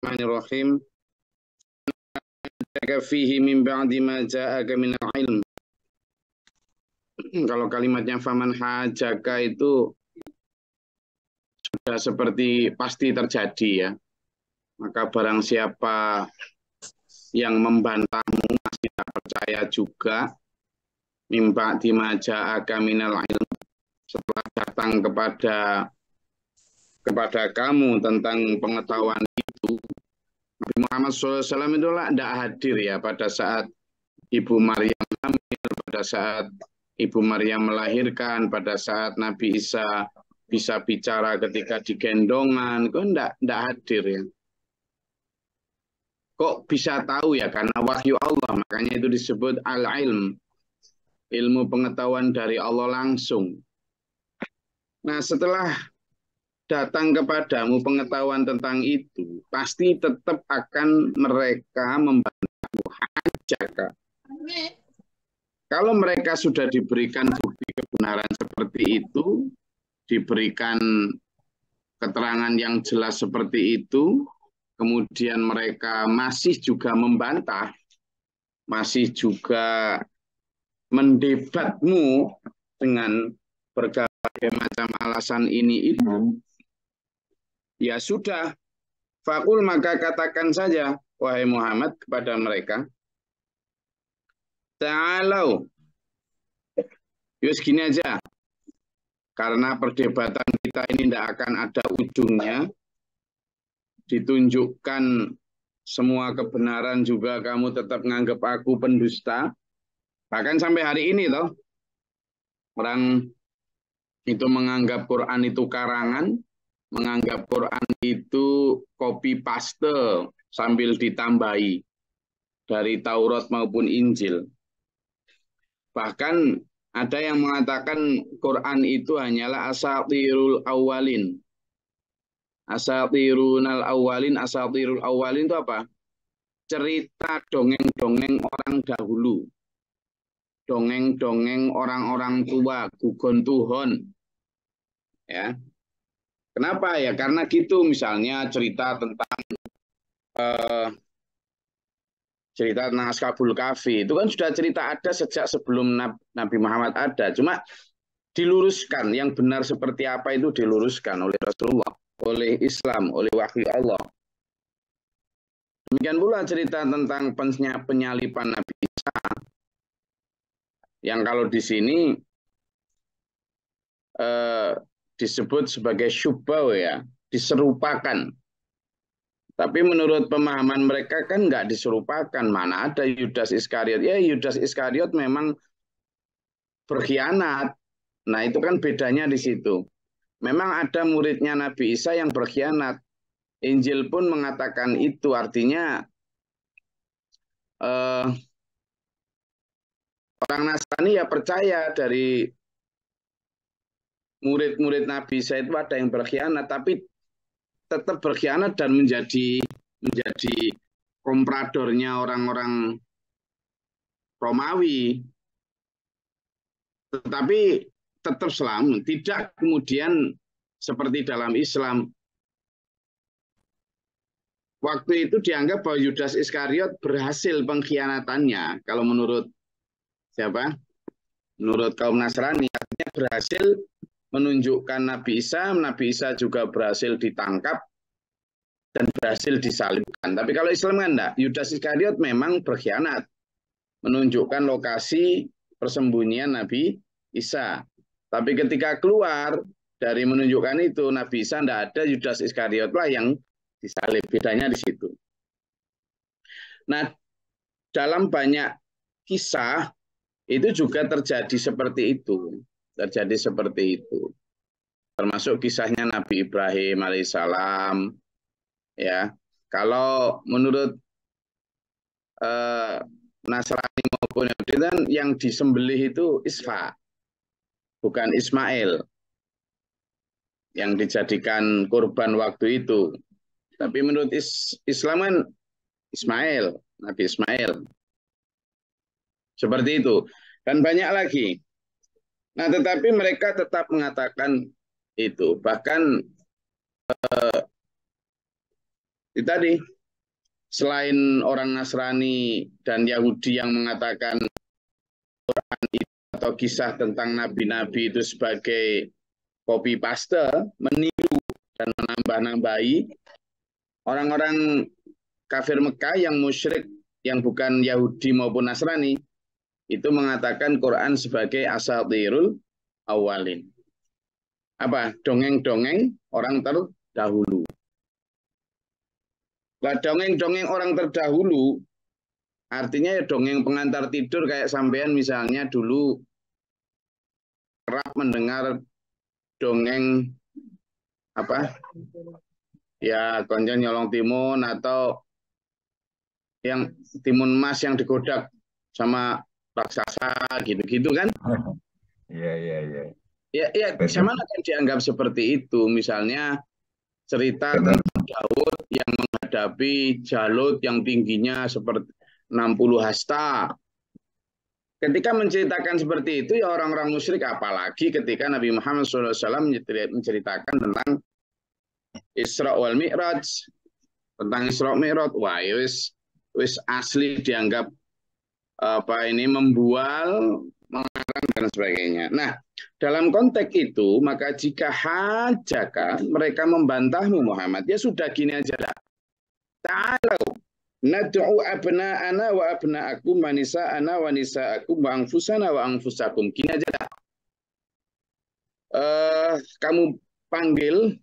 Bismillahirrahmanirrahim. fihi min ba'di ma ja'aka minal ilm. Kalau kalimatnya faman hajaka itu sudah seperti pasti terjadi ya. Maka barang siapa yang membantahmu masih tak percaya juga mimpa dimaja minal ilm setelah datang kepada kepada kamu tentang pengetahuan itu Nabi Muhammad SAW itu tidak hadir ya pada saat Ibu Maryam hamil, pada saat Ibu Maryam melahirkan, pada saat Nabi Isa bisa bicara ketika digendongan, kok tidak tidak hadir ya. Kok bisa tahu ya? Karena wahyu Allah, makanya itu disebut al-ilm. Ilmu pengetahuan dari Allah langsung. Nah, setelah datang kepadamu pengetahuan tentang itu, pasti tetap akan mereka membantahmu hajaka. Kalau mereka sudah diberikan bukti kebenaran seperti itu, diberikan keterangan yang jelas seperti itu, kemudian mereka masih juga membantah, masih juga mendebatmu dengan berbagai macam alasan ini itu, ya sudah. Fakul maka katakan saja, wahai Muhammad kepada mereka, Ta'alau. Yus gini aja. Karena perdebatan kita ini tidak akan ada ujungnya. Ditunjukkan semua kebenaran juga kamu tetap menganggap aku pendusta. Bahkan sampai hari ini loh. Orang itu menganggap Quran itu karangan, menganggap Quran itu copy paste sambil ditambahi dari Taurat maupun Injil. Bahkan ada yang mengatakan Quran itu hanyalah asatirul awalin. Asatirunal awalin, asatirul awalin itu apa? Cerita dongeng-dongeng orang dahulu. Dongeng-dongeng orang-orang tua, gugon Tuhon, ya kenapa? Ya karena gitu misalnya cerita tentang uh, cerita tentang Askabul Kafi. Itu kan sudah cerita ada sejak sebelum Nabi Muhammad ada. Cuma diluruskan yang benar seperti apa itu diluruskan oleh Rasulullah oleh Islam oleh wahyu Allah. Demikian pula cerita tentang penyalipan Nabi Isa. Yang kalau di sini eh, disebut sebagai syubah ya, diserupakan. Tapi menurut pemahaman mereka kan nggak diserupakan. Mana ada Yudas Iskariot? Ya Yudas Iskariot memang berkhianat. Nah itu kan bedanya di situ. Memang ada muridnya Nabi Isa yang berkhianat. Injil pun mengatakan itu. Artinya eh, orang Nasrani ya percaya dari murid-murid Nabi Isa itu ada yang berkhianat, tapi tetap berkhianat dan menjadi menjadi kompradornya orang-orang Romawi. Tetapi tetap selamat, tidak kemudian seperti dalam Islam. Waktu itu dianggap bahwa Yudas Iskariot berhasil pengkhianatannya. Kalau menurut siapa? Menurut kaum Nasrani, berhasil menunjukkan Nabi Isa, Nabi Isa juga berhasil ditangkap dan berhasil disalibkan. Tapi kalau Islam kan enggak, Yudas Iskariot memang berkhianat, menunjukkan lokasi persembunyian Nabi Isa. Tapi ketika keluar dari menunjukkan itu, Nabi Isa enggak ada, Yudas Iskariot lah yang disalib. Bedanya di situ. Nah, dalam banyak kisah itu juga terjadi seperti itu terjadi seperti itu. Termasuk kisahnya Nabi Ibrahim alaihissalam. Ya, kalau menurut eh, Nasrani maupun Yahudi kan yang disembelih itu Isfa, bukan Ismail yang dijadikan kurban waktu itu. Tapi menurut is Islam kan Ismail, Nabi Ismail. Seperti itu. Dan banyak lagi. Nah, tetapi mereka tetap mengatakan itu. Bahkan eh, tadi selain orang Nasrani dan Yahudi yang mengatakan Quran itu atau kisah tentang nabi-nabi itu sebagai copy paste, meniru dan menambah-nambahi orang-orang kafir Mekah yang musyrik yang bukan Yahudi maupun Nasrani itu mengatakan Quran sebagai asatirul awalin. Apa? Dongeng-dongeng orang terdahulu. Lah dongeng-dongeng orang terdahulu artinya ya dongeng pengantar tidur kayak sampean misalnya dulu kerap mendengar dongeng apa? Ya, konjen nyolong timun atau yang timun emas yang digodak sama raksasa gitu-gitu kan? Iya, iya, iya. Ya, ya sama akan dianggap seperti itu. Misalnya cerita tentang Daud yang menghadapi Jalut yang tingginya seperti 60 hasta. Ketika menceritakan seperti itu, ya orang-orang musyrik, apalagi ketika Nabi Muhammad SAW menceritakan tentang Isra wal Mi'raj, tentang Isra Mi'raj, wah ya wis wis asli dianggap apa ini membual, mengarang dan sebagainya. Nah, dalam konteks itu, maka jika hajaka mereka membantahmu Muhammad, ya sudah gini aja lah. Ta'alau nad'u abna'ana wa abna'akum wa nisa'ana wa nisa'akum wa anfusana wa anfusakum. Gini aja lah. Uh, kamu panggil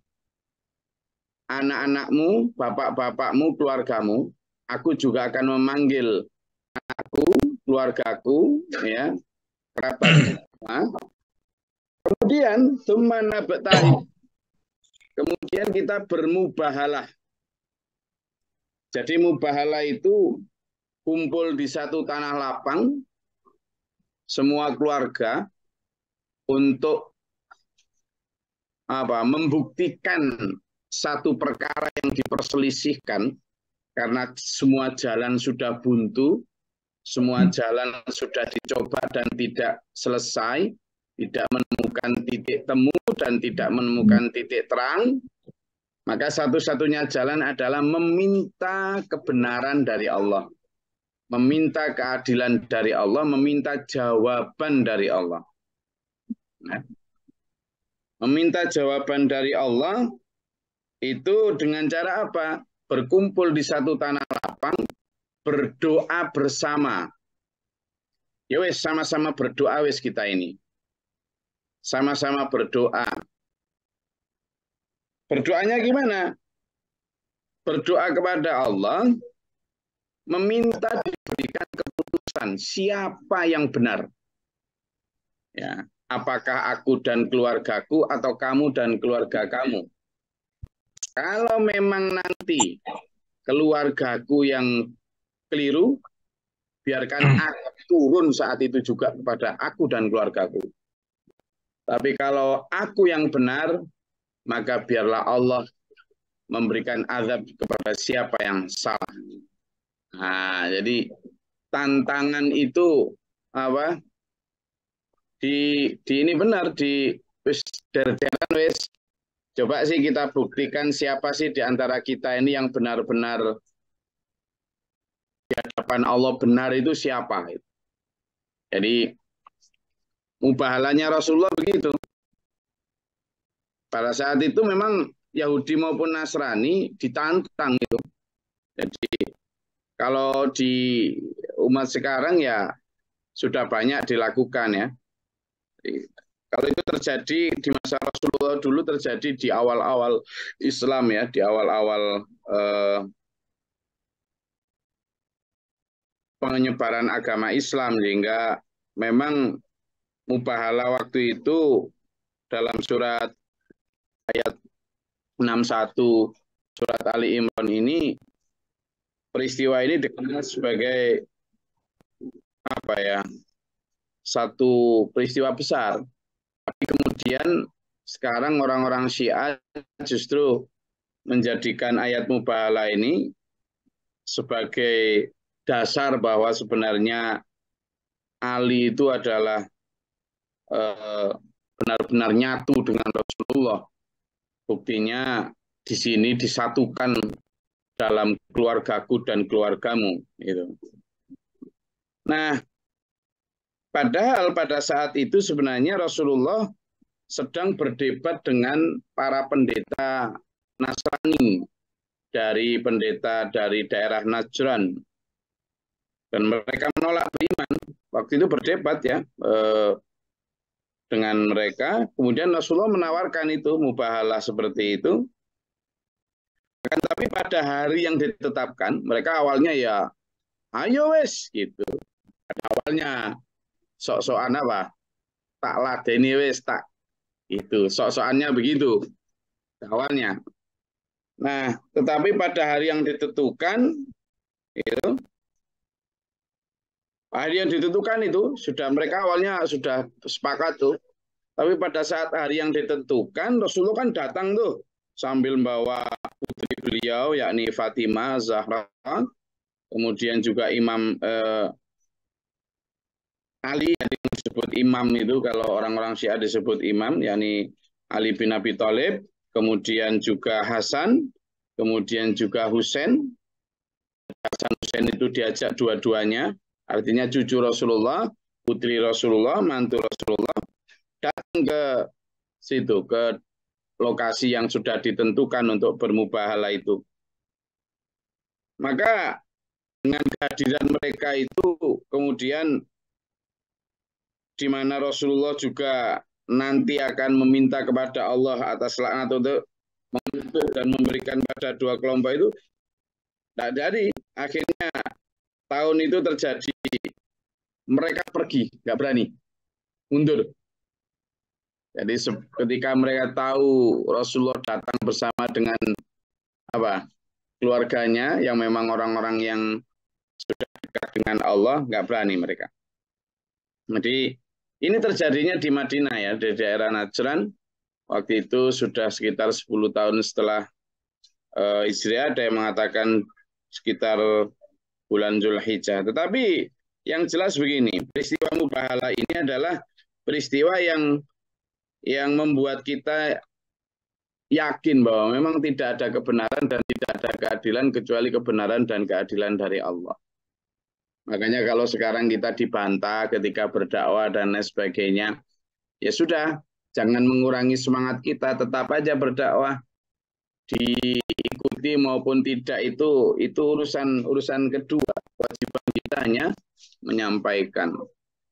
anak-anakmu, bapak-bapakmu, keluargamu. Aku juga akan memanggil anakku, keluargaku, ya, kerabat Kemudian sumana betari. Kemudian kita bermubahalah. Jadi mubahalah itu kumpul di satu tanah lapang, semua keluarga untuk apa membuktikan satu perkara yang diperselisihkan karena semua jalan sudah buntu, semua jalan sudah dicoba dan tidak selesai, tidak menemukan titik temu dan tidak menemukan titik terang, maka satu-satunya jalan adalah meminta kebenaran dari Allah. Meminta keadilan dari Allah, meminta jawaban dari Allah. Nah, meminta jawaban dari Allah itu dengan cara apa? Berkumpul di satu tanah lapang, berdoa bersama. Ya wes sama-sama berdoa wes kita ini sama-sama berdoa. Berdoanya gimana? Berdoa kepada Allah, meminta diberikan keputusan siapa yang benar. Ya, apakah aku dan keluargaku atau kamu dan keluarga kamu? Kalau memang nanti keluargaku yang keliru, biarkan aku turun saat itu juga kepada aku dan keluargaku. Tapi kalau aku yang benar, maka biarlah Allah memberikan azab kepada siapa yang salah. Nah, jadi tantangan itu apa? Di di ini benar di wis derderan wis. Coba sih kita buktikan siapa sih di antara kita ini yang benar-benar hadapan Allah benar itu siapa. Jadi Mubahalanya Rasulullah begitu. Pada saat itu memang Yahudi maupun Nasrani ditantang itu. Jadi kalau di umat sekarang ya sudah banyak dilakukan ya. Kalau itu terjadi di masa Rasulullah dulu terjadi di awal-awal Islam ya, di awal-awal eh, penyebaran agama Islam sehingga memang mubahala waktu itu dalam surat ayat 61 surat Ali Imran ini peristiwa ini dikenal sebagai apa ya satu peristiwa besar. Tapi kemudian sekarang orang-orang Syiah justru menjadikan ayat mubahala ini sebagai dasar bahwa sebenarnya Ali itu adalah Eh, benar-benar nyatu dengan Rasulullah. Buktinya di sini disatukan dalam keluargaku dan keluargamu. Gitu. Nah, padahal pada saat itu sebenarnya Rasulullah sedang berdebat dengan para pendeta Nasrani dari pendeta dari daerah Najran dan mereka menolak beriman. Waktu itu berdebat ya eh, dengan mereka. Kemudian Rasulullah menawarkan itu mubahalah seperti itu. Kan tapi pada hari yang ditetapkan mereka awalnya ya ayo wes gitu. Awalnya sok-sokan apa? Tak ladeni wes tak itu sok-sokannya begitu awalnya. Nah tetapi pada hari yang ditentukan itu hari yang ditentukan itu sudah mereka awalnya sudah sepakat tuh tapi pada saat hari yang ditentukan Rasulullah kan datang tuh sambil membawa putri beliau yakni Fatimah Zahra kemudian juga Imam eh, Ali yang disebut imam itu kalau orang-orang Syiah disebut imam yakni Ali bin Abi Thalib, kemudian juga Hasan, kemudian juga Husain. Hasan Husain itu diajak dua-duanya, artinya cucu Rasulullah, putri Rasulullah, mantu Rasulullah datang ke situ ke lokasi yang sudah ditentukan untuk bermubahalah itu. Maka dengan kehadiran mereka itu kemudian di mana Rasulullah juga nanti akan meminta kepada Allah atas laknat untuk membentuk dan memberikan pada dua kelompok itu tidak jadi akhirnya tahun itu terjadi. Mereka pergi nggak berani. Mundur. Jadi ketika mereka tahu Rasulullah datang bersama dengan apa keluarganya yang memang orang-orang yang sudah dekat dengan Allah nggak berani mereka. Jadi ini terjadinya di Madinah ya, di daerah Najran. Waktu itu sudah sekitar 10 tahun setelah uh, Hijriah, ada yang mengatakan sekitar bulan Zulhijjah. Tetapi yang jelas begini, peristiwa Mubahala ini adalah peristiwa yang yang membuat kita yakin bahwa memang tidak ada kebenaran dan tidak ada keadilan kecuali kebenaran dan keadilan dari Allah. Makanya kalau sekarang kita dibantah ketika berdakwah dan lain sebagainya, ya sudah, jangan mengurangi semangat kita, tetap aja berdakwah. Diikuti maupun tidak itu itu urusan urusan kedua. Kewajiban kita hanya menyampaikan.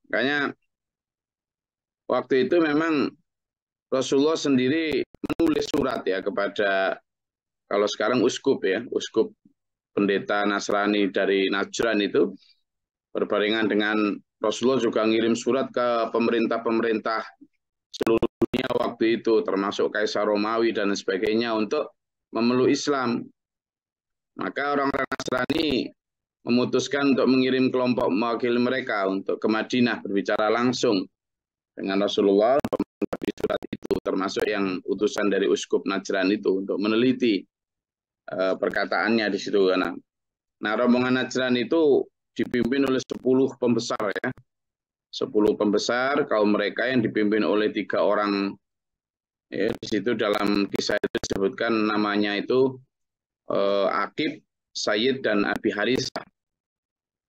Makanya waktu itu memang Rasulullah sendiri menulis surat ya kepada kalau sekarang uskup ya, uskup pendeta Nasrani dari Najran itu berbarengan dengan Rasulullah juga ngirim surat ke pemerintah-pemerintah seluruh dunia waktu itu, termasuk Kaisar Romawi dan sebagainya untuk memeluk Islam. Maka orang-orang Nasrani memutuskan untuk mengirim kelompok mewakili mereka untuk ke Madinah berbicara langsung dengan Rasulullah di surat itu termasuk yang utusan dari uskup Najran itu untuk meneliti uh, perkataannya di situ nah, nah rombongan Najran itu dipimpin oleh 10 pembesar ya. 10 pembesar kaum mereka yang dipimpin oleh tiga orang ya, di situ dalam kisah itu disebutkan namanya itu eh, Akib, Sayyid dan Abi Harisah.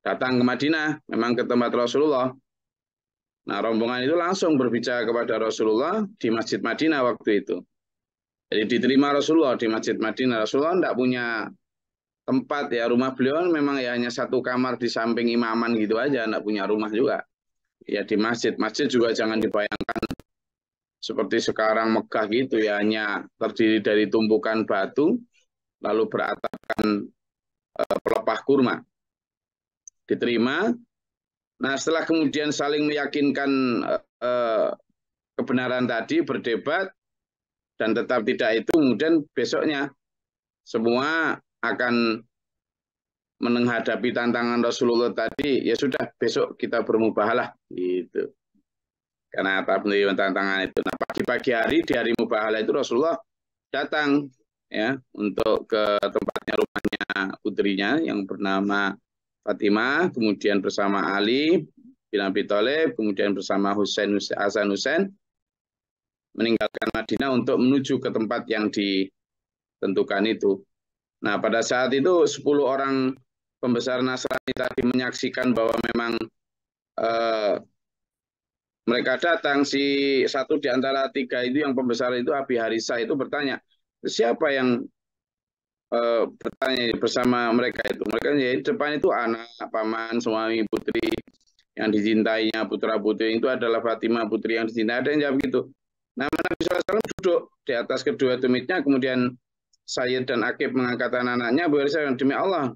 Datang ke Madinah, memang ke tempat Rasulullah. Nah, rombongan itu langsung berbicara kepada Rasulullah di Masjid Madinah waktu itu. Jadi diterima Rasulullah di Masjid Madinah. Rasulullah tidak punya tempat ya rumah beliau memang ya hanya satu kamar di samping imaman gitu aja enggak punya rumah juga ya di masjid masjid juga jangan dibayangkan seperti sekarang Mekah gitu ya hanya terdiri dari tumpukan batu lalu beratapkan uh, pelepah kurma diterima nah setelah kemudian saling meyakinkan uh, kebenaran tadi berdebat dan tetap tidak itu kemudian besoknya semua akan menghadapi tantangan Rasulullah tadi, ya sudah besok kita bermubahalah gitu. Karena apa tantangan itu. Nah, pagi pagi hari di hari mubahalah itu Rasulullah datang ya untuk ke tempatnya rumahnya putrinya yang bernama Fatimah, kemudian bersama Ali bin Abi Thalib, kemudian bersama Husain Hasan Husain meninggalkan Madinah untuk menuju ke tempat yang ditentukan itu. Nah, pada saat itu 10 orang pembesar Nasrani tadi menyaksikan bahwa memang eh, mereka datang si satu di antara tiga itu yang pembesar itu Abi Harisa itu bertanya siapa yang uh, bertanya bersama mereka itu? Mereka ya depan itu anak paman suami putri yang dicintainya putra putri itu adalah Fatimah putri yang dicintai. Ada yang jawab gitu. Nah Nabi SAW duduk di atas kedua tumitnya kemudian Sayyid dan Akib mengangkat anak-anaknya Harisa demi Allah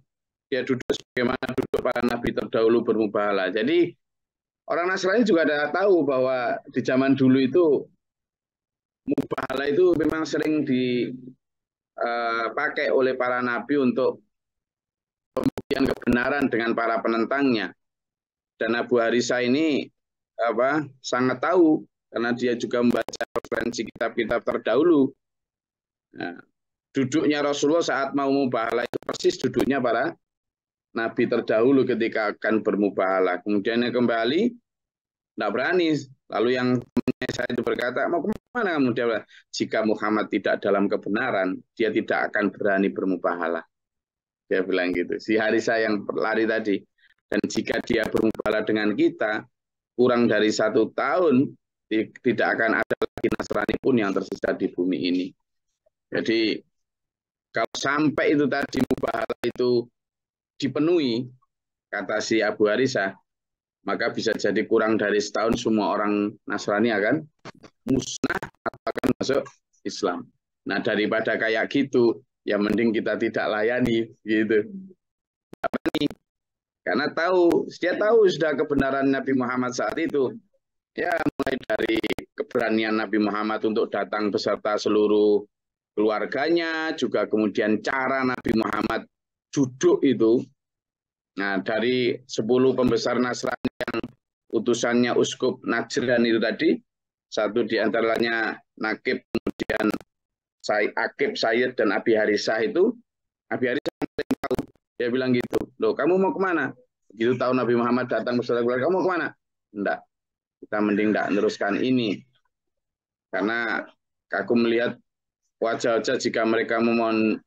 dia duduk sebagaimana duduk para nabi terdahulu bermubahalah jadi Orang Nasrani juga ada tahu bahwa di zaman dulu itu mubahala itu memang sering dipakai uh, oleh para nabi untuk pembuktian kebenaran dengan para penentangnya. Dan Abu Harisa ini apa sangat tahu karena dia juga membaca referensi kitab-kitab terdahulu. Nah, duduknya Rasulullah saat mau mubahala itu persis duduknya para nabi terdahulu ketika akan bermubahala. Kemudian kembali tidak berani. Lalu yang saya itu berkata, mau ke mana kamu? Dia jika Muhammad tidak dalam kebenaran, dia tidak akan berani bermubahalah. Dia bilang gitu. Si Harisa yang lari tadi. Dan jika dia bermubahalah dengan kita, kurang dari satu tahun, tidak akan ada lagi Nasrani pun yang tersisa di bumi ini. Jadi kalau sampai itu tadi mubahalah itu dipenuhi, kata si Abu Harisa, maka bisa jadi kurang dari setahun semua orang Nasrani akan musnah atau akan masuk Islam. Nah daripada kayak gitu, ya mending kita tidak layani gitu. Karena tahu, dia tahu sudah kebenaran Nabi Muhammad saat itu. Ya mulai dari keberanian Nabi Muhammad untuk datang beserta seluruh keluarganya, juga kemudian cara Nabi Muhammad duduk itu. Nah dari 10 pembesar Nasrani utusannya uskup Najran itu tadi, satu di antaranya Nakib, kemudian Said Akib, Sayyid, dan Abi Harisah itu, Abi Harisah tahu, dia bilang gitu, loh kamu mau ke mana? Gitu tahu Nabi Muhammad datang bersama keluarga, kamu mau ke mana? Enggak, kita mending enggak meneruskan ini. Karena aku melihat wajah-wajah jika mereka memohon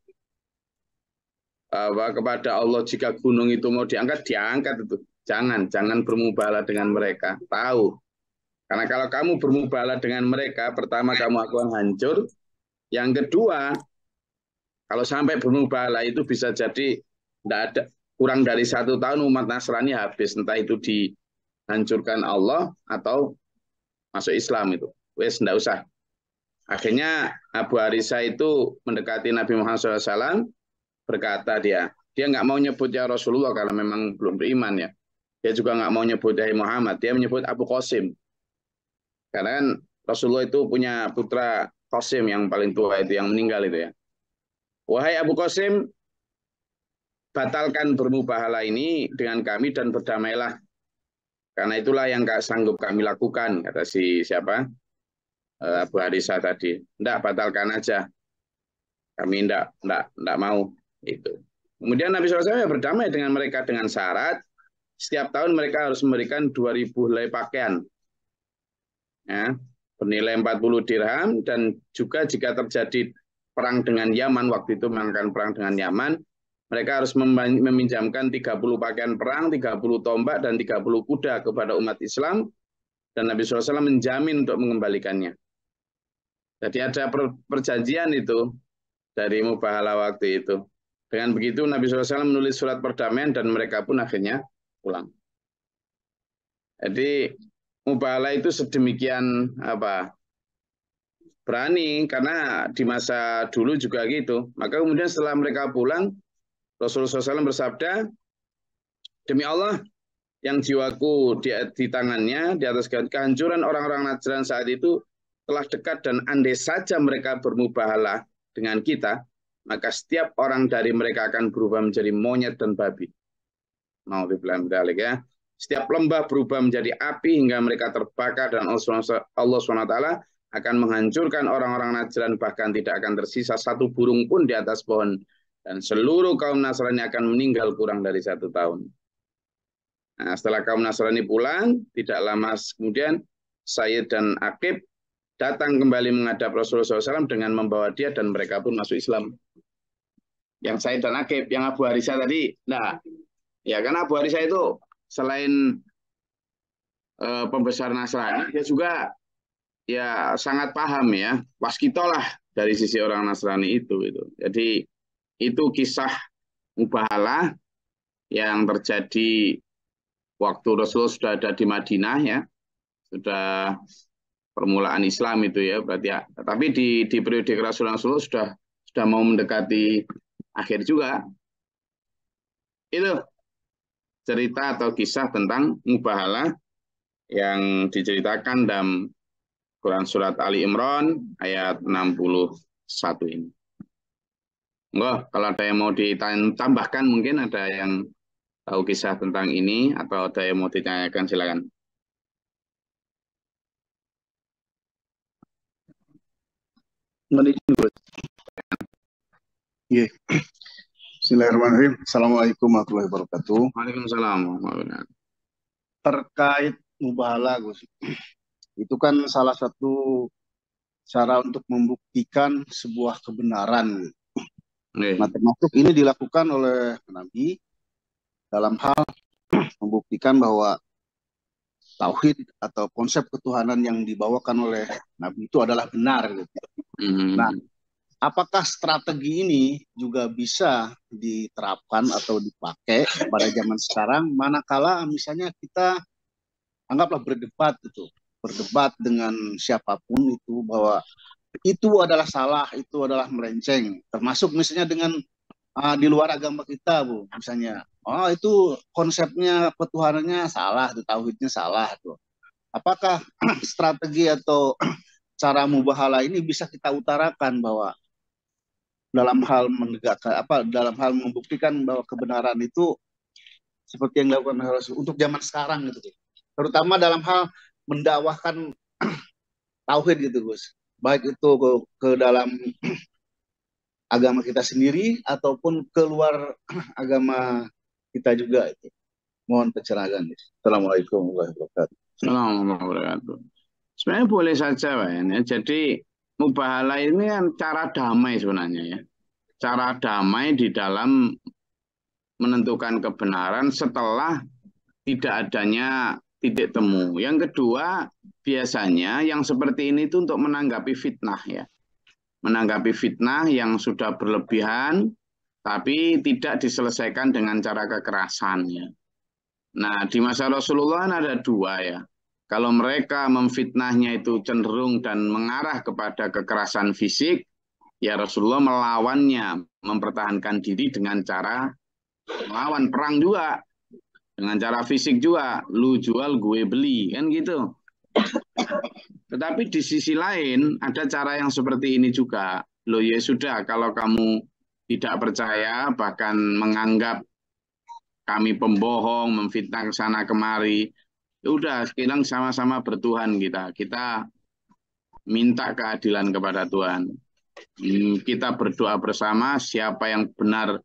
apa, kepada Allah jika gunung itu mau diangkat, diangkat itu. Jangan, jangan bermubalah dengan mereka. Tahu. Karena kalau kamu bermubalah dengan mereka, pertama kamu akan hancur. Yang kedua, kalau sampai bermubalah itu bisa jadi tidak ada kurang dari satu tahun umat Nasrani habis entah itu dihancurkan Allah atau masuk Islam itu. Wes tidak usah. Akhirnya Abu Harisa itu mendekati Nabi Muhammad SAW berkata dia, dia nggak mau nyebut ya Rasulullah kalau memang belum beriman ya. Dia juga nggak mau nyebut dari Muhammad, dia menyebut Abu Qasim. Karena kan Rasulullah itu punya putra Qasim yang paling tua itu, yang meninggal itu ya. Wahai Abu Qasim, batalkan bermubahala ini dengan kami dan berdamailah. Karena itulah yang gak sanggup kami lakukan, kata si siapa? Eh, Abu Harisa tadi. Tidak, batalkan aja. Kami tidak, tidak mau. Itu. Kemudian Nabi SAW berdamai dengan mereka dengan syarat setiap tahun mereka harus memberikan 2000 helai pakaian. Ya, bernilai 40 dirham dan juga jika terjadi perang dengan Yaman waktu itu mengangkat perang dengan Yaman, mereka harus meminjamkan 30 pakaian perang, 30 tombak dan 30 kuda kepada umat Islam dan Nabi SAW menjamin untuk mengembalikannya. Jadi ada perjanjian itu dari Mubahala waktu itu. Dengan begitu Nabi SAW menulis surat perdamaian dan mereka pun akhirnya pulang. Jadi Mubala itu sedemikian apa berani karena di masa dulu juga gitu. Maka kemudian setelah mereka pulang, Rasulullah SAW bersabda, demi Allah yang jiwaku di, di tangannya di atas kehancuran orang-orang Najran saat itu telah dekat dan andai saja mereka bermubahalah dengan kita, maka setiap orang dari mereka akan berubah menjadi monyet dan babi. Mau dalik ya. Setiap lembah berubah menjadi api hingga mereka terbakar dan Allah SWT akan menghancurkan orang-orang Najran bahkan tidak akan tersisa satu burung pun di atas pohon dan seluruh kaum Nasrani akan meninggal kurang dari satu tahun. Nah, setelah kaum Nasrani pulang, tidak lama kemudian Sayyid dan Akib datang kembali menghadap Rasulullah SAW dengan membawa dia dan mereka pun masuk Islam. yang Said dan Akib, yang Abu Harisa tadi. Nah, ya karena Abu Harisa itu selain uh, pembesar Nasrani, dia juga ya sangat paham ya, waskitolah dari sisi orang Nasrani itu. Gitu. Jadi itu kisah mubahalah yang terjadi waktu Rasul sudah ada di Madinah ya, sudah permulaan Islam itu ya berarti ya. Tapi di di periode kerasulan Rasulullah sudah sudah mau mendekati akhir juga. Itu cerita atau kisah tentang mubahalah yang diceritakan dalam Quran Surat Ali Imran ayat 61 ini. Enggak, kalau ada yang mau ditambahkan mungkin ada yang tahu kisah tentang ini atau ada yang mau ditanyakan silakan. Menit Iya. Bismillahirrahmanirrahim. Assalamualaikum warahmatullahi wabarakatuh. Waalaikumsalam Terkait mubahala, Gus. Itu kan salah satu cara untuk membuktikan sebuah kebenaran. Yeah. Nah, termasuk ini dilakukan oleh Nabi dalam hal membuktikan bahwa tauhid atau konsep ketuhanan yang dibawakan oleh Nabi itu adalah benar. Gitu. Mm-hmm. Nah, apakah strategi ini juga bisa diterapkan atau dipakai pada zaman sekarang? Manakala misalnya kita anggaplah berdebat itu, berdebat dengan siapa pun itu bahwa itu adalah salah, itu adalah melenceng. Termasuk misalnya dengan uh, di luar agama kita, Bu, misalnya. Oh itu konsepnya ketuhanannya salah, itu tauhidnya salah tuh. Apakah strategi atau cara mubahala ini bisa kita utarakan bahwa dalam hal menegakkan apa dalam hal membuktikan bahwa kebenaran itu seperti yang dilakukan Rasul untuk zaman sekarang gitu terutama dalam hal mendakwahkan tauhid gitu Gus baik itu ke, ke dalam agama kita sendiri ataupun keluar agama kita juga itu. Mohon pencerahan. Assalamualaikum warahmatullahi wabarakatuh. Assalamualaikum warahmatullahi wabarakatuh. Sebenarnya boleh saja, Pak. Ya. Jadi mubahala ini kan cara damai sebenarnya ya. Cara damai di dalam menentukan kebenaran setelah tidak adanya titik temu. Yang kedua, biasanya yang seperti ini itu untuk menanggapi fitnah ya. Menanggapi fitnah yang sudah berlebihan, tapi tidak diselesaikan dengan cara kekerasan ya. Nah, di masa Rasulullah ada dua ya. Kalau mereka memfitnahnya itu cenderung dan mengarah kepada kekerasan fisik, ya Rasulullah melawannya, mempertahankan diri dengan cara melawan perang juga. Dengan cara fisik juga, lu jual gue beli, kan gitu. Tetapi di sisi lain ada cara yang seperti ini juga. Lo ya sudah kalau kamu tidak percaya, bahkan menganggap kami pembohong, memfitnah ke sana kemari. Ya udah, sekarang sama-sama bertuhan kita. Kita minta keadilan kepada Tuhan. Hmm, kita berdoa bersama, siapa yang benar,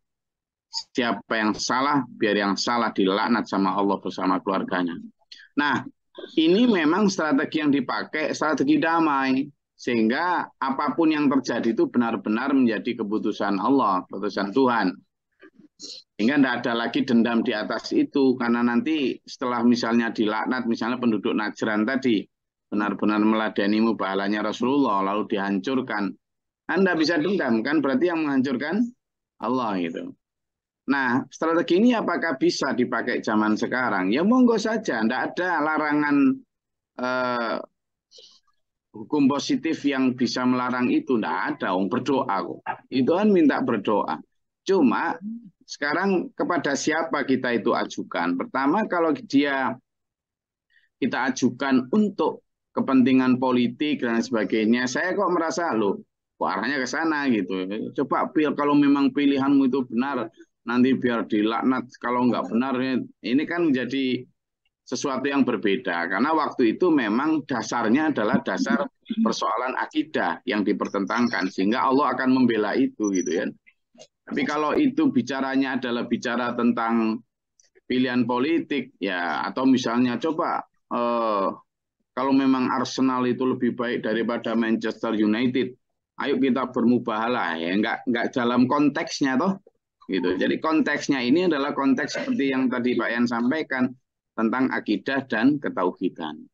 siapa yang salah, biar yang salah dilaknat sama Allah bersama keluarganya. Nah, ini memang strategi yang dipakai, strategi damai. Sehingga apa pun yang terjadi itu benar-benar menjadi keputusan Allah, keputusan Tuhan. Sehingga tidak ada lagi dendam di atas itu. Karena nanti setelah misalnya dilaknat, misalnya penduduk Najran tadi, benar-benar meladani mubahalanya Rasulullah, lalu dihancurkan. Anda bisa dendam, kan berarti yang menghancurkan Allah itu. Nah, strategi ini apakah bisa dipakai zaman sekarang? Ya monggo saja, tidak ada larangan eh, hukum positif yang bisa melarang itu. Tidak ada. Om berdoa kok. Itu kan minta berdoa. Cuma sekarang kepada siapa kita itu ajukan? Pertama kalau dia kita ajukan untuk kepentingan politik dan sebagainya saya kok merasa loh kok arahnya ke sana? Gitu. Coba pil kalau memang pilihanmu itu benar nanti biar dilaknat. Kalau nggak benar ini kan menjadi sesuatu yang berbeda. Karena waktu itu memang dasarnya adalah dasar persoalan akidah yang dipertentangkan. Sehingga Allah akan membela itu gitu ya. Tapi kalau itu bicaranya adalah bicara tentang pilihan politik ya atau misalnya coba eh, kalau memang Arsenal itu lebih baik daripada Manchester United ayo kita bermubahalah ya. Nggak nggak dalam konteksnya toh gitu. Jadi konteksnya ini adalah konteks seperti yang tadi Pak Yan sampaikan tentang akidah dan ketauhidan.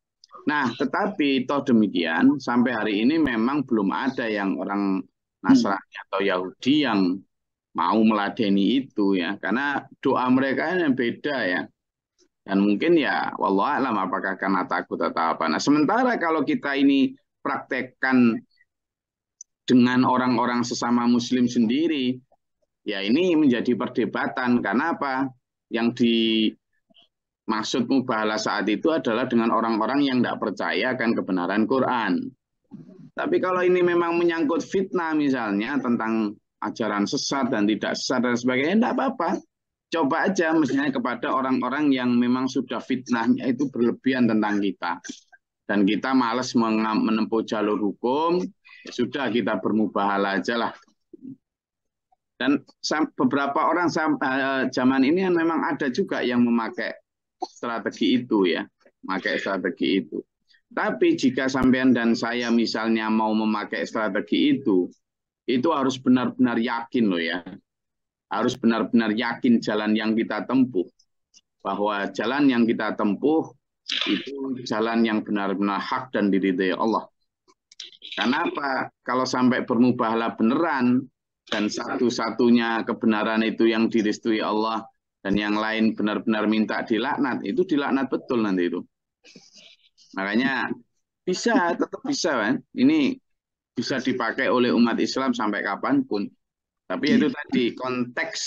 Nah tetapi toh demikian sampai hari ini memang belum ada yang orang Nasrani atau Yahudi yang mau meladeni itu ya. Karena doa mereka yang beda ya. Dan mungkin ya wallah alam apakah karena takut atau apa. Nah sementara kalau kita ini praktekkan dengan orang-orang sesama muslim sendiri, ya ini menjadi perdebatan. Karena apa? Yang dimaksud mubahalah saat itu adalah dengan orang-orang yang tidak percaya akan kebenaran Quran. Tapi kalau ini memang menyangkut fitnah misalnya tentang ajaran sesat dan tidak sesat dan sebagainya, tidak apa-apa. Coba aja misalnya kepada orang-orang yang memang sudah fitnahnya itu berlebihan tentang kita. Dan kita males menempuh jalur hukum, sudah kita bermubahalah aja lah. Dan beberapa orang eh, zaman ini kan memang ada juga yang memakai strategi itu ya, memakai strategi itu. Tapi jika sampean dan saya misalnya mau memakai strategi itu, itu harus benar-benar yakin loh ya. Harus benar-benar yakin jalan yang kita tempuh. Bahwa jalan yang kita tempuh itu jalan yang benar-benar hak dan diridhai Allah. Karena apa? Kalau sampai bermubahalah beneran dan satu-satunya kebenaran itu yang direstui Allah dan yang lain benar-benar minta dilaknat, itu dilaknat betul nanti itu. Makanya bisa, tetap bisa kan. Ini bisa dipakai oleh umat Islam sampai kapan pun. Tapi itu tadi konteks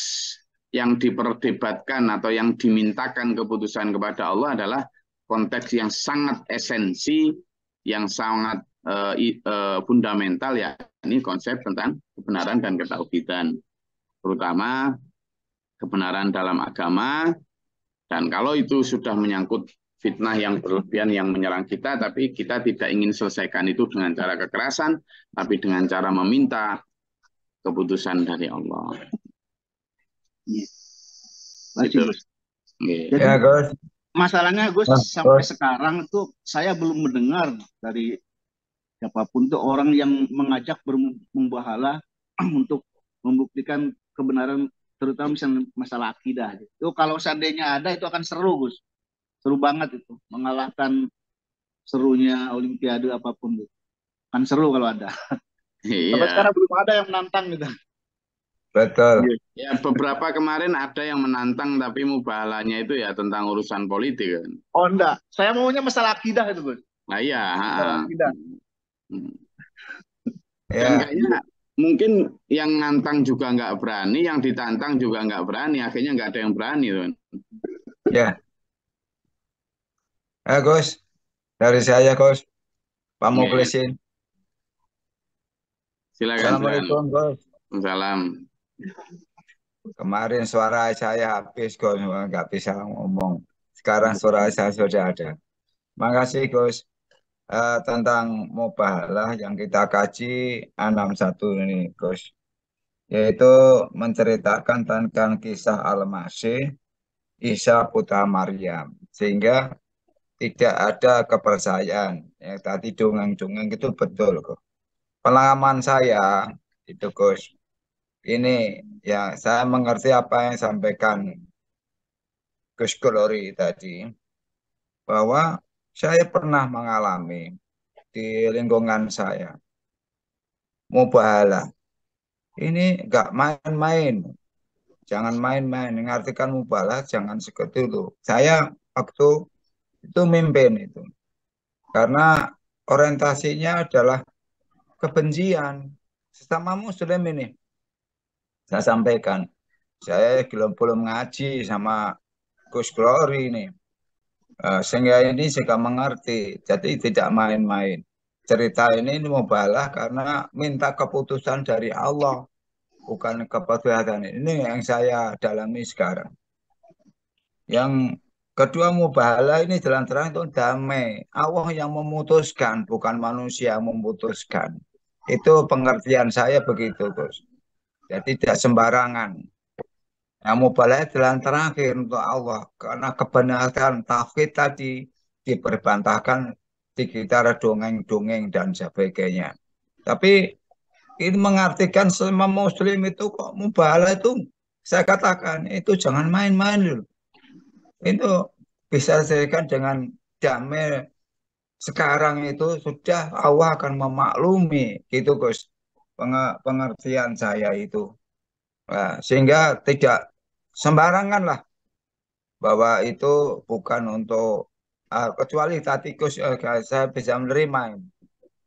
yang diperdebatkan atau yang dimintakan keputusan kepada Allah adalah konteks yang sangat esensi, yang sangat uh, uh, fundamental ya ini konsep tentang kebenaran dan ketauhidan terutama kebenaran dalam agama dan kalau itu sudah menyangkut fitnah yang berlebihan yang menyerang kita tapi kita tidak ingin selesaikan itu dengan cara kekerasan tapi dengan cara meminta keputusan dari Allah. Gitu. Ya, Gus. Masalahnya Gus sampai sekarang tuh saya belum mendengar dari siapa pun itu orang yang mengajak bermubahalah untuk membuktikan kebenaran terutama misalnya masalah akidah. Itu kalau seandainya ada itu akan seru Gus. Seru banget itu mengalahkan serunya olimpiade apa pun itu kan seru kalau ada. Iya. tapi sekarang belum ada yang menantang gitu. Betul. Ya beberapa kemarin ada yang menantang tapi mubahalanya itu ya tentang urusan politik kan. Oh enggak. Saya maunya masalah akidah itu Gus. Nah iya akidah. Hmm. Ya. kayaknya mungkin yang ngantang juga nggak berani, yang ditantang juga nggak berani, akhirnya nggak ada yang berani, tuh. Ya. Eh, Gus, dari saya, Gus, Pak Mukhlisin. Silakan. Assalamualaikum, Gus. Salam. Kemarin suara saya habis, Gus, nggak bisa ngomong. Sekarang suara saya sudah ada. Makasih, Gus uh, tentang mubahalah yang kita kaji 61 ini Gus. Yaitu menceritakan tentang kisah Al-Masih Isa putra Maryam. Sehingga tidak ada kepercayaan. Yang tadi dongeng-dongeng itu betul kok pengalaman saya itu Gus ini ya saya mengerti apa yang sampaikan Gus Glory tadi bahwa saya pernah mengalami di lingkungan saya. Mubahalah. Ini nggak main-main. Jangan main-main. Mengartikan mubahalah jangan seperti itu. Saya waktu itu mimpin itu. Karena orientasinya adalah kebencian. Sesama muslim ini. Saya sampaikan. Saya belum belum ngaji sama Gus Glory ini Uh, sehingga ini juga mengerti, jadi tidak main-main. Cerita ini mubalah karena minta keputusan dari Allah, bukan keputusan ini yang saya dalami sekarang. Yang kedua mubalah ini jalan terang itu damai. Allah yang memutuskan, bukan manusia memutuskan. Itu pengertian saya begitu, Gus. Jadi tidak sembarangan. Yang mubalah jalan terakhir untuk Allah. Karena kebenaran tauhid tadi diperbantahkan di sekitar dongeng-dongeng dan sebagainya. Tapi ini mengartikan semua muslim itu kok mubalah itu saya katakan itu jangan main-main dulu. Itu bisa diselesaikan dengan damai sekarang itu sudah Allah akan memaklumi gitu Gus pengertian saya itu. Nah, sehingga tidak sembarangan lah bahwa itu bukan untuk uh, kecuali tadi Gus uh, saya bisa menerima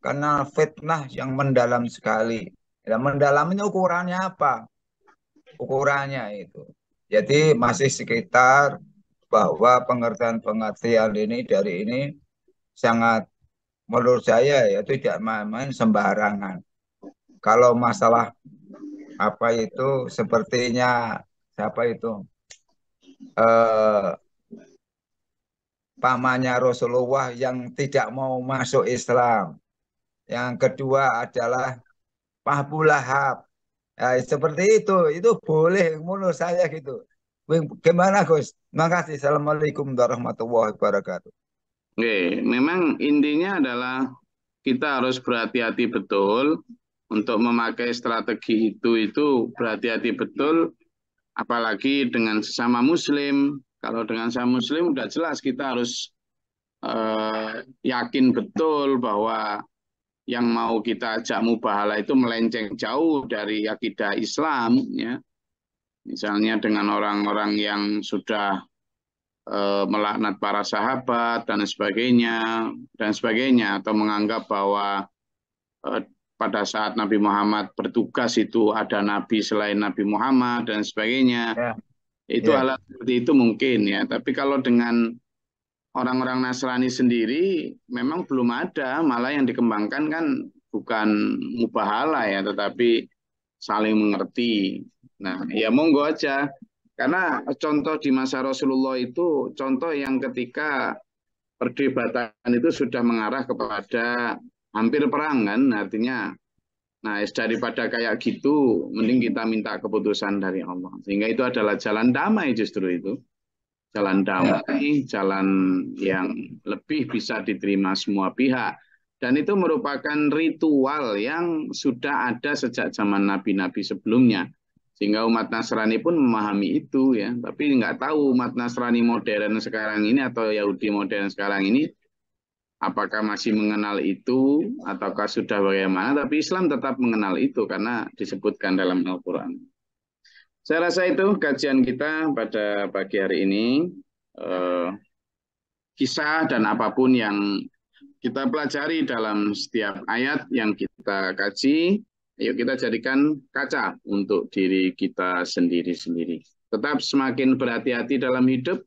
karena fitnah yang mendalam sekali. Ya, mendalam ini ukurannya apa? Ukurannya itu. Jadi masih sekitar bahwa pengertian-pengertian ini dari ini sangat menurut saya ya tidak main-main sembarangan. Kalau masalah apa itu sepertinya siapa itu eh, pamannya Rasulullah yang tidak mau masuk Islam yang kedua adalah Mahbub Lahab. Ya, seperti itu, itu boleh menurut saya gitu. Gimana Gus? Terima kasih. Assalamualaikum warahmatullahi wabarakatuh. Oke, memang intinya adalah kita harus berhati-hati betul untuk memakai strategi itu itu berhati-hati betul apalagi dengan sesama muslim. Kalau dengan sesama muslim udah jelas kita harus uh, yakin betul bahwa yang mau kita ajak mubahala itu melenceng jauh dari akidah Islam ya. Misalnya dengan orang-orang yang sudah e, melaknat para sahabat dan sebagainya dan sebagainya atau menganggap bahwa e, pada saat Nabi Muhammad bertugas itu ada nabi selain Nabi Muhammad dan sebagainya ya. itu ya. hal seperti itu mungkin ya tapi kalau dengan orang-orang Nasrani sendiri memang belum ada, malah yang dikembangkan kan bukan mubahala ya, tetapi saling mengerti. Nah, ya monggo aja. Karena contoh di masa Rasulullah itu contoh yang ketika perdebatan itu sudah mengarah kepada hampir perang kan, artinya Nah, daripada kayak gitu, mending kita minta keputusan dari Allah. Sehingga itu adalah jalan damai justru itu jalan damai, jalan yang lebih bisa diterima semua pihak. Dan itu merupakan ritual yang sudah ada sejak zaman nabi-nabi sebelumnya. Sehingga umat Nasrani pun memahami itu ya. Tapi nggak tahu umat Nasrani modern sekarang ini atau Yahudi modern sekarang ini apakah masih mengenal itu ataukah sudah bagaimana. Tapi Islam tetap mengenal itu karena disebutkan dalam Al-Quran. Saya rasa itu kajian kita pada pagi hari ini. Eh, kisah dan apa pun yang kita pelajari dalam setiap ayat yang kita kaji, yuk kita jadikan kaca untuk diri kita sendiri-sendiri. Tetap semakin berhati-hati dalam hidup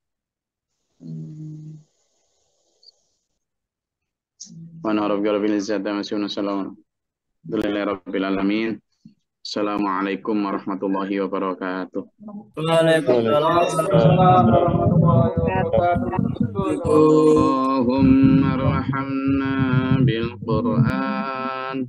وانا رب قلب العزة دام سيونا سلام لله رب العالمين Assalamualaikum warahmatullahi wabarakatuh. Waalaikumsalam warahmatullahi wabarakatuh. Allahumma rahamna bil Qur'an